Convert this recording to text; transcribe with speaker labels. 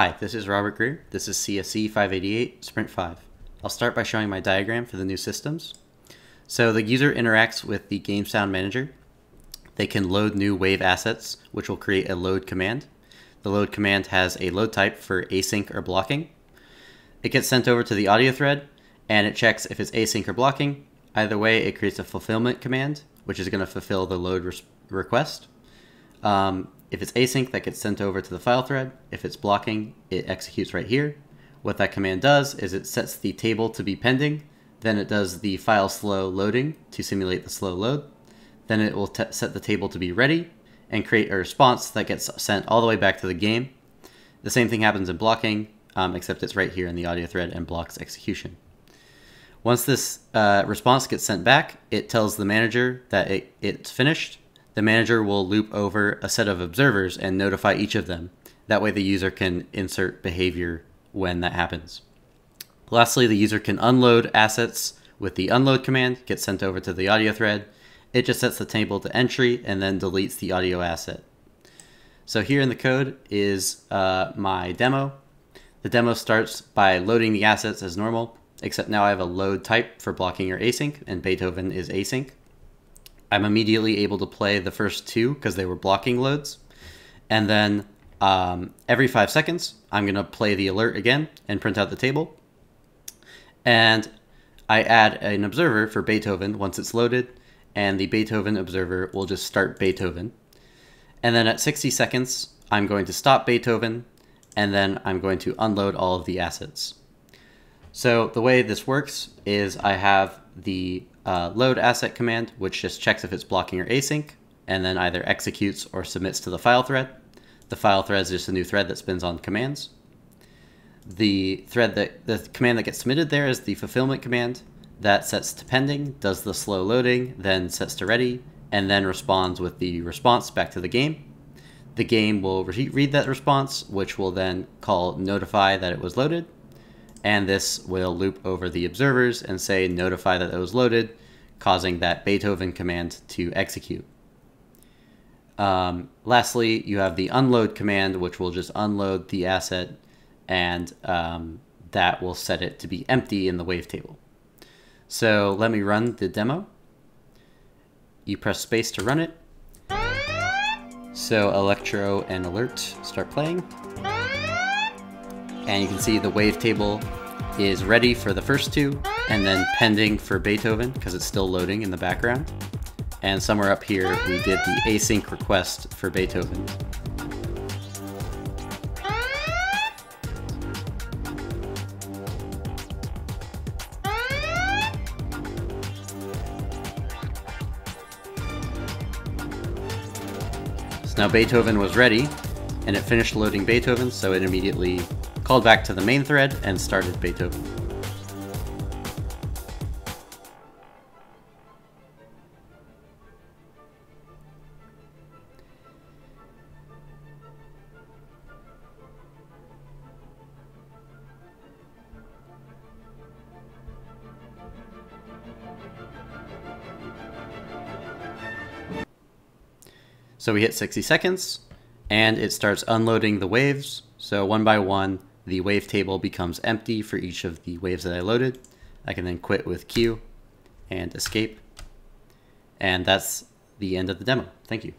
Speaker 1: Hi, this is Robert Grier. This is CSC 588, Sprint 5. I'll start by showing my diagram for the new systems. So the user interacts with the Game Sound Manager. They can load new wave assets, which will create a load command. The load command has a load type for async or blocking. It gets sent over to the audio thread, and it checks if it's async or blocking. Either way, it creates a fulfillment command, which is going to fulfill the load request. Um, if it's async, that gets sent over to the file thread. If it's blocking, it executes right here. What that command does is it sets the table to be pending, then it does the file slow loading to simulate the slow load. Then it will set the table to be ready and create a response that gets sent all the way back to the game. The same thing happens in blocking, um, except it's right here in the audio thread and blocks execution. Once this uh, response gets sent back, it tells the manager that it, it's finished the manager will loop over a set of observers and notify each of them. That way the user can insert behavior when that happens. Lastly, the user can unload assets with the unload command, get sent over to the audio thread. It just sets the table to entry and then deletes the audio asset. So here in the code is uh, my demo. The demo starts by loading the assets as normal, except now I have a load type for blocking or async, and Beethoven is async. I'm immediately able to play the first two because they were blocking loads. And then um, every five seconds, I'm going to play the alert again and print out the table. And I add an observer for Beethoven once it's loaded, and the Beethoven observer will just start Beethoven. And then at 60 seconds, I'm going to stop Beethoven, and then I'm going to unload all of the assets. So the way this works is I have the uh, load asset command, which just checks if it's blocking or async, and then either executes or submits to the file thread. The file thread is just a new thread that spins on commands. The thread that the command that gets submitted there is the fulfillment command that sets to pending, does the slow loading, then sets to ready, and then responds with the response back to the game. The game will re read that response, which will then call notify that it was loaded, and this will loop over the observers and say notify that it was loaded, causing that Beethoven command to execute. Um, lastly, you have the unload command, which will just unload the asset, and um, that will set it to be empty in the wavetable. So let me run the demo. You press space to run it. So Electro and Alert start playing and you can see the wavetable is ready for the first two, and then pending for Beethoven, because it's still loading in the background. And somewhere up here, we did the async request for Beethoven. So now Beethoven was ready, and it finished loading Beethoven, so it immediately called back to the main thread, and started Beethoven. So we hit 60 seconds, and it starts unloading the waves. So one by one, the wavetable becomes empty for each of the waves that I loaded. I can then quit with Q and escape. And that's the end of the demo. Thank you.